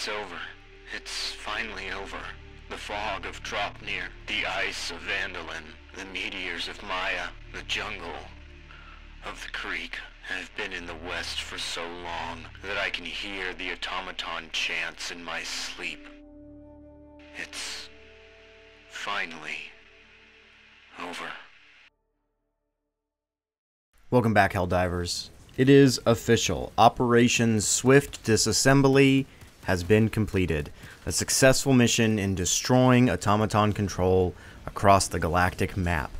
It's over. It's finally over. The fog of Draupnir, the ice of Vandalon, the meteors of Maya, the jungle of the creek I've been in the west for so long that I can hear the automaton chants in my sleep. It's finally over. Welcome back, Helldivers. It is official. Operation Swift Disassembly has been completed. A successful mission in destroying automaton control across the galactic map.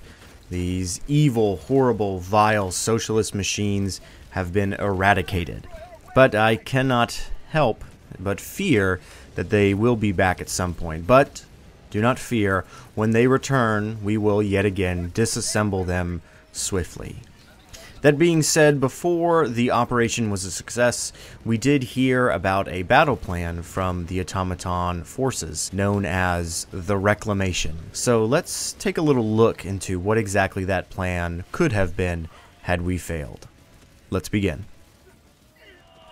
These evil, horrible, vile socialist machines have been eradicated. But I cannot help but fear that they will be back at some point. But do not fear, when they return, we will yet again disassemble them swiftly. That being said, before the operation was a success, we did hear about a battle plan from the automaton forces known as the Reclamation. So let's take a little look into what exactly that plan could have been had we failed. Let's begin.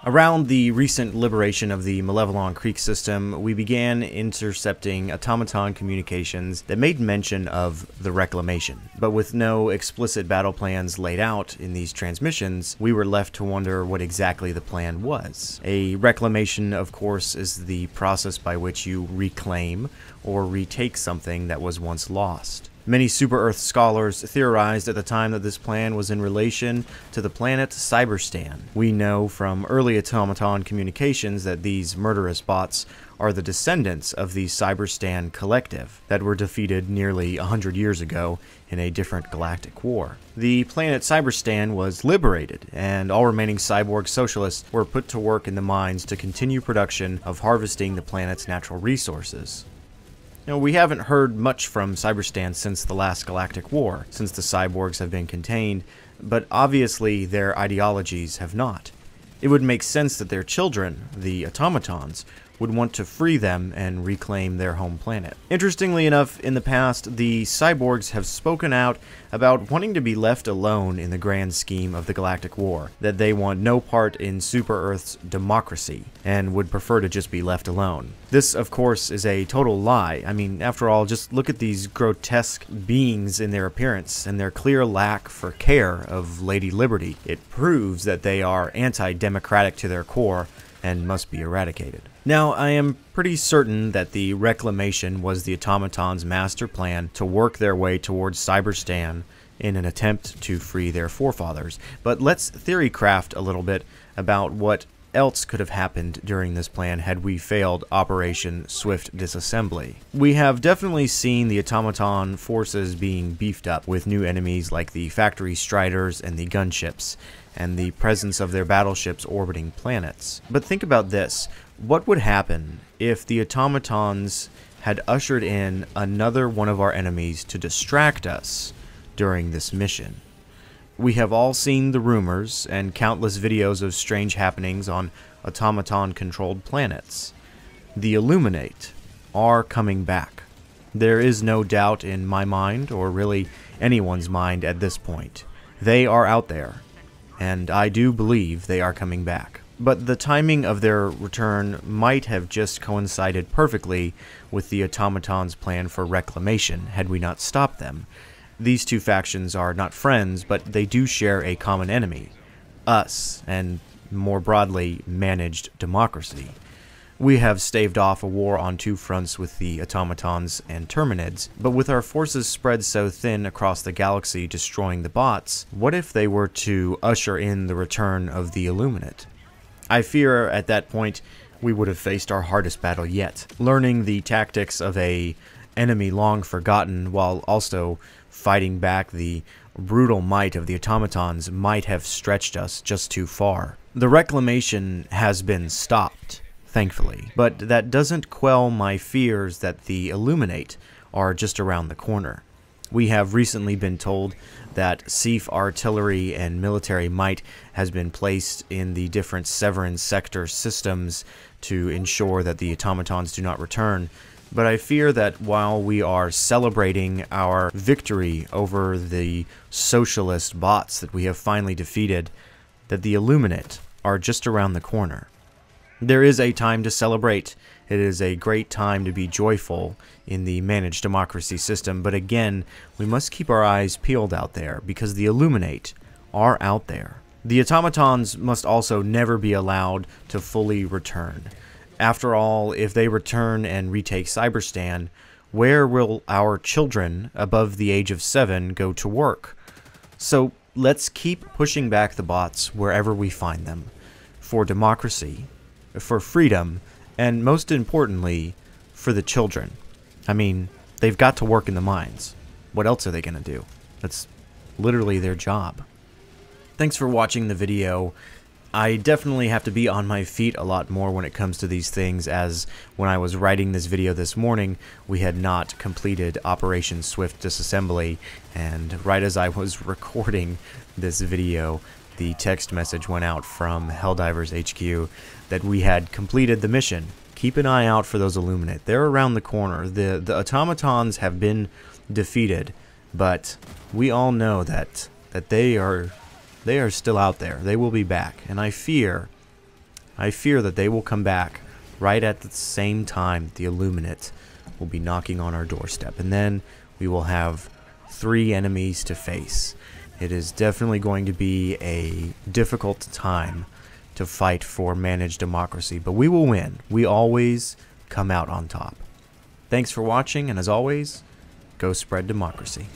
Around the recent liberation of the Malevelon Creek system, we began intercepting automaton communications that made mention of the reclamation. But with no explicit battle plans laid out in these transmissions, we were left to wonder what exactly the plan was. A reclamation, of course, is the process by which you reclaim or retake something that was once lost. Many Super Earth scholars theorized at the time that this plan was in relation to the planet Cyberstan. We know from early automaton communications that these murderous bots are the descendants of the Cyberstan collective that were defeated nearly a hundred years ago in a different galactic war. The planet Cyberstan was liberated, and all remaining cyborg socialists were put to work in the mines to continue production of harvesting the planet's natural resources. Now, we haven't heard much from Cyberstan since the last Galactic War, since the cyborgs have been contained, but obviously their ideologies have not. It would make sense that their children, the automatons, would want to free them and reclaim their home planet. Interestingly enough, in the past, the cyborgs have spoken out about wanting to be left alone in the grand scheme of the Galactic War, that they want no part in Super Earth's democracy, and would prefer to just be left alone. This, of course, is a total lie. I mean, after all, just look at these grotesque beings in their appearance and their clear lack for care of Lady Liberty. It proves that they are anti-democratic to their core and must be eradicated. Now, I am pretty certain that the Reclamation was the automaton's master plan to work their way towards Cyberstan in an attempt to free their forefathers, but let's theorycraft a little bit about what else could have happened during this plan had we failed Operation Swift Disassembly. We have definitely seen the automaton forces being beefed up with new enemies like the factory striders and the gunships, and the presence of their battleships orbiting planets. But think about this. What would happen if the automatons had ushered in another one of our enemies to distract us during this mission? We have all seen the rumors and countless videos of strange happenings on automaton-controlled planets. The Illuminate are coming back. There is no doubt in my mind, or really anyone's mind at this point. They are out there, and I do believe they are coming back. But the timing of their return might have just coincided perfectly with the automaton's plan for reclamation had we not stopped them. These two factions are not friends, but they do share a common enemy us, and more broadly, managed democracy. We have staved off a war on two fronts with the automatons and terminids, but with our forces spread so thin across the galaxy destroying the bots, what if they were to usher in the return of the Illuminate? I fear at that point we would have faced our hardest battle yet, learning the tactics of a enemy long forgotten while also fighting back the brutal might of the automatons might have stretched us just too far. The reclamation has been stopped, thankfully, but that doesn't quell my fears that the Illuminate are just around the corner. We have recently been told that SEAF artillery and military might has been placed in the different Severin sector systems to ensure that the automatons do not return, but I fear that while we are celebrating our victory over the socialist bots that we have finally defeated, that the Illuminate are just around the corner. There is a time to celebrate. It is a great time to be joyful in the managed democracy system, but again, we must keep our eyes peeled out there because the Illuminate are out there. The automatons must also never be allowed to fully return. After all, if they return and retake Cyberstan, where will our children above the age of seven go to work? So let's keep pushing back the bots wherever we find them for democracy, for freedom, and most importantly, for the children. I mean, they've got to work in the mines. What else are they going to do? That's literally their job. Thanks for watching the video. I definitely have to be on my feet a lot more when it comes to these things as when I was writing this video this morning, we had not completed Operation Swift Disassembly, and right as I was recording this video, the text message went out from Helldivers HQ that we had completed the mission. Keep an eye out for those Illuminate. They're around the corner. The, the automatons have been defeated, but we all know that, that they are they are still out there. They will be back. And I fear, I fear that they will come back right at the same time the Illuminate will be knocking on our doorstep. And then we will have three enemies to face. It is definitely going to be a difficult time to fight for managed democracy, but we will win. We always come out on top. Thanks for watching, and as always, go spread democracy.